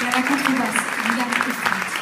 Ja, da kommt was.